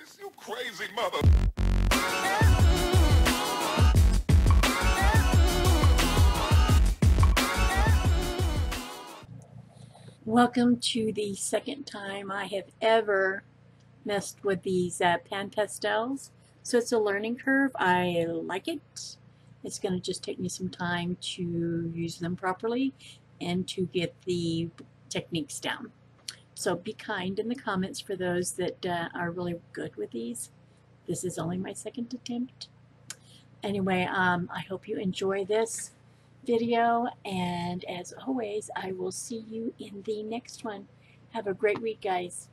This you crazy mother. Welcome to the second time I have ever messed with these uh, pan pastels. So it's a learning curve. I like it. It's going to just take me some time to use them properly and to get the techniques down. So be kind in the comments for those that uh, are really good with these. This is only my second attempt. Anyway, um, I hope you enjoy this video and as always I will see you in the next one. Have a great week guys.